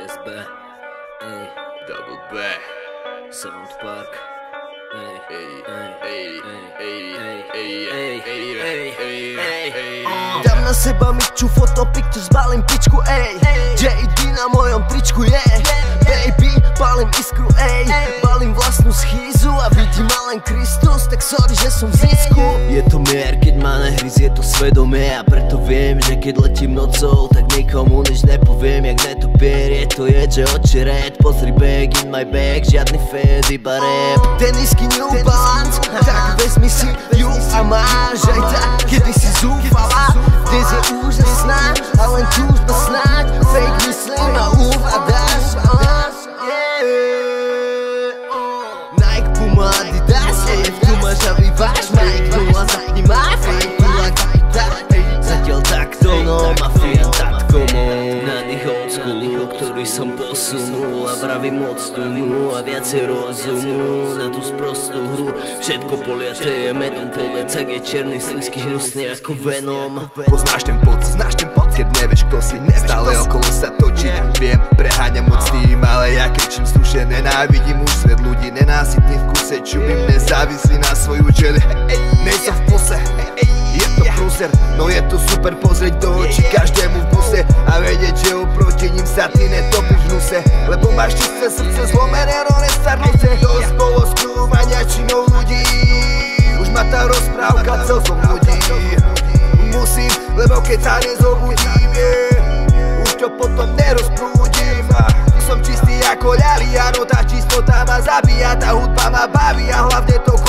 Yes, but. Double back. Sound park. Hey, hey, hey, hey, hey, hey, hey, hey, hey, hey. Dam na seba miću, foto, pictures, balim pičku, ej J.D. na mojom tričku yeah. Baby Kristus Tak sorry, že som v zisku Je to mier, keď ma nehryz, je to svedomie. A preto viem, že keď letím nocou Tak nikomu nič nepoviem, jak netopier Je to jed, že oči red. Pozri bag in my bag, žiadny fed, iba rap. Tenisky New Balance Tak vezmi si ju a máš aj tak. Kedy si zúfala ktorý som posunul A vravím odstunu a viacej rozumu Na tú sprostú hru. Všetko poliaté je medom Povec, ak je černý, slízky, hnusný ako Venom. Poznáš ten pocit, znáš ten pocit, keď nevieš kto si. Stále okolo sa točí, viem, preháňam moc tým Ale ja kričím slušne, nenávidím už svet ľudí Nenásytný v kuse, čubím, nezávislí na svoju čeli Nej som v puse, je to prúser No je to super pozrieť do očí každému v A vedieť, že oproti ním sa ty netopíš v hnuse Lebo máš čisté srdce zlomené, no nestarnúce. Dosť bolo skúmania činov ľudí. Už ma tá rozprávka celkom nudí Musím, lebo keď sa nezobudím, yeah, Už to potom nerozprúdim. Som čistý ako ľali, áno tá čistota ma zabíja Tá hudba ma baví a hlavne to